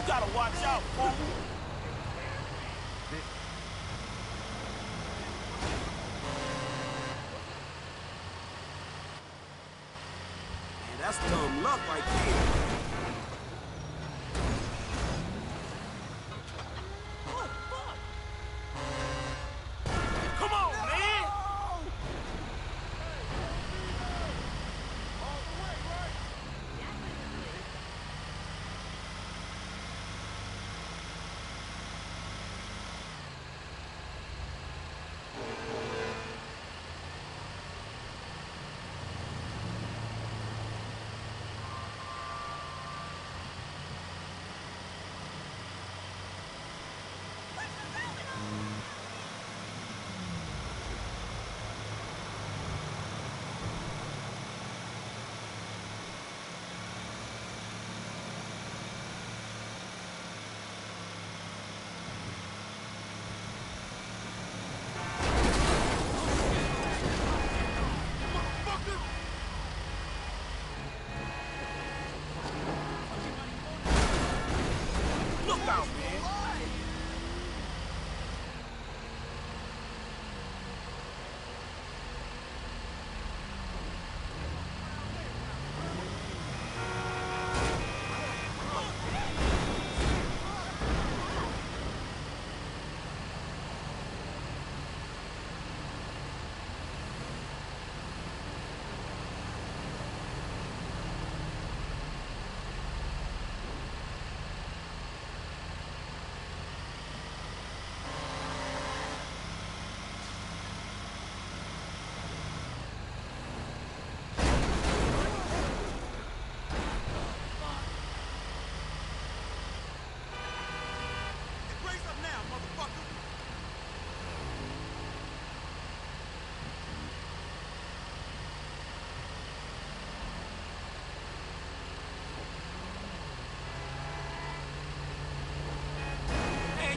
You gotta watch out, fool! Man, that's dumb luck right there.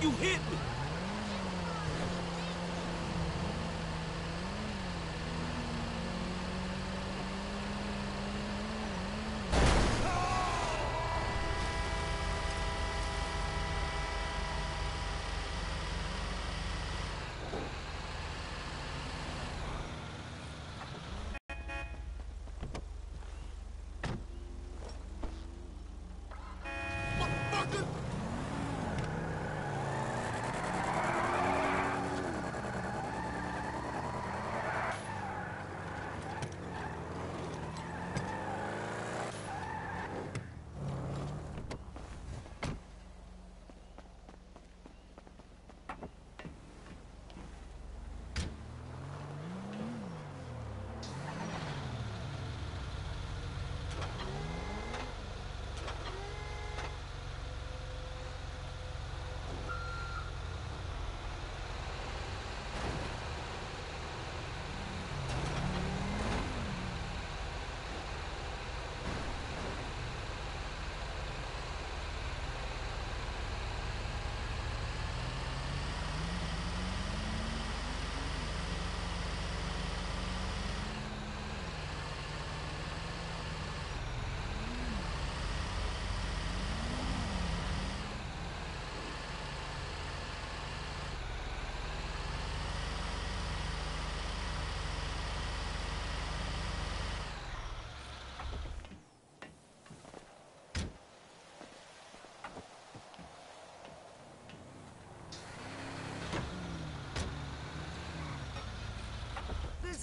You hit me!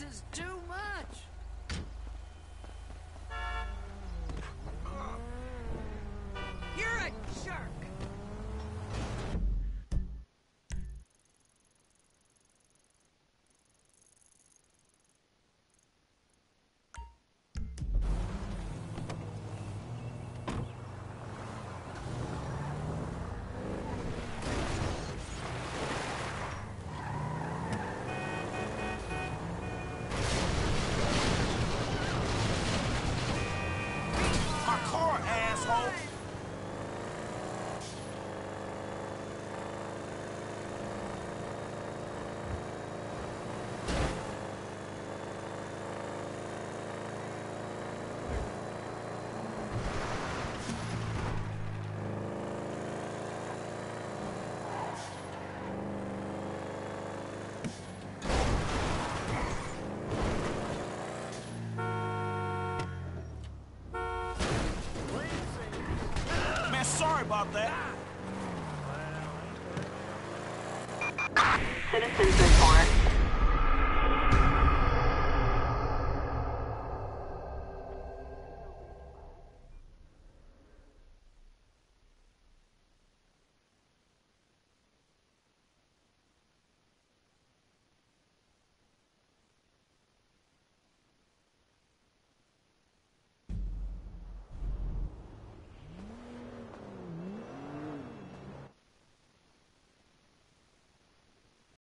This is too much. About that. Citizens